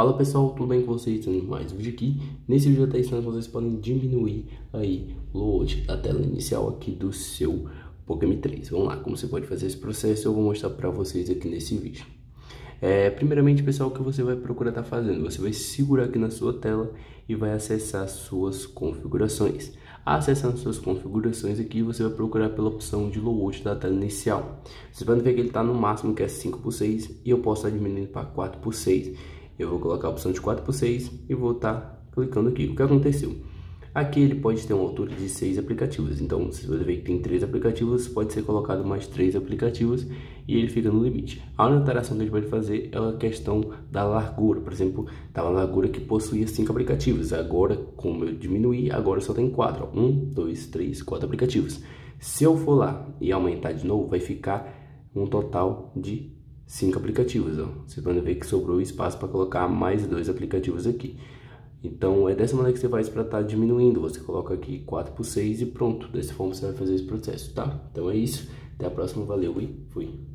Fala pessoal, tudo bem com vocês? Estamos mais um vídeo aqui. Nesse vídeo até ensinando vocês podem diminuir aí o load da tela inicial aqui do seu Poco M3. Vamos lá, como você pode fazer esse processo eu vou mostrar para vocês aqui nesse vídeo. É, primeiramente pessoal, o que você vai procurar estar tá fazendo? Você vai segurar aqui na sua tela e vai acessar suas configurações. Acessando suas configurações aqui, você vai procurar pela opção de load da tela inicial. Vocês podem ver que ele está no máximo que é 5 por 6 e eu posso estar diminuindo para 4 por 6 eu vou colocar a opção de 4 por 6 e vou estar tá clicando aqui. O que aconteceu? Aqui ele pode ter uma altura de 6 aplicativos, então se você ver que tem 3 aplicativos, pode ser colocado mais 3 aplicativos e ele fica no limite. A única alteração que a gente pode fazer é a questão da largura, por exemplo, estava tá uma largura que possuía 5 aplicativos, agora como eu diminuí, agora só tem 4, 1, 2, 3, 4 aplicativos. Se eu for lá e aumentar de novo, vai ficar um total de cinco aplicativos. Ó. Você pode ver que sobrou espaço para colocar mais dois aplicativos aqui. Então é dessa maneira que você faz para estar tá diminuindo. Você coloca aqui 4 por 6 e pronto. Dessa forma você vai fazer esse processo, tá? Então é isso. Até a próxima. Valeu e fui.